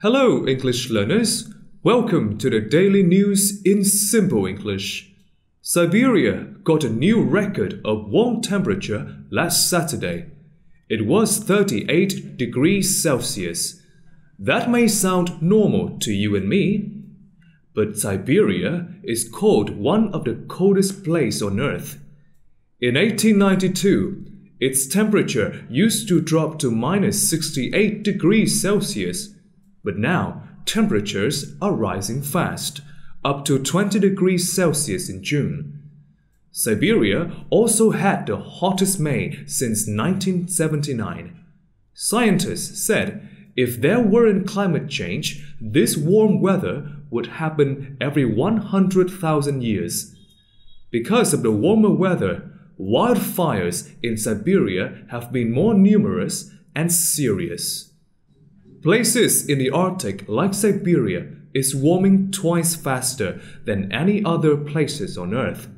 Hello, English learners. Welcome to the daily news in simple English. Siberia got a new record of warm temperature last Saturday. It was 38 degrees Celsius. That may sound normal to you and me, but Siberia is called one of the coldest places on Earth. In 1892, its temperature used to drop to minus 68 degrees Celsius but now, temperatures are rising fast, up to 20 degrees Celsius in June. Siberia also had the hottest May since 1979. Scientists said if there weren't climate change, this warm weather would happen every 100,000 years. Because of the warmer weather, wildfires in Siberia have been more numerous and serious. Places in the Arctic, like Siberia, is warming twice faster than any other places on Earth.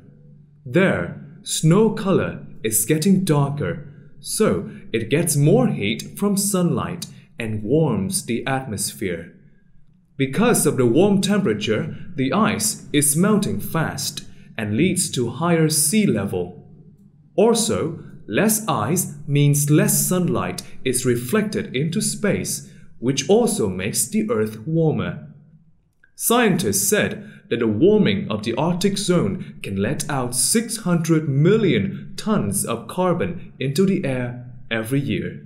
There, snow color is getting darker, so it gets more heat from sunlight and warms the atmosphere. Because of the warm temperature, the ice is melting fast and leads to higher sea level. Also, less ice means less sunlight is reflected into space which also makes the Earth warmer. Scientists said that the warming of the Arctic zone can let out 600 million tons of carbon into the air every year.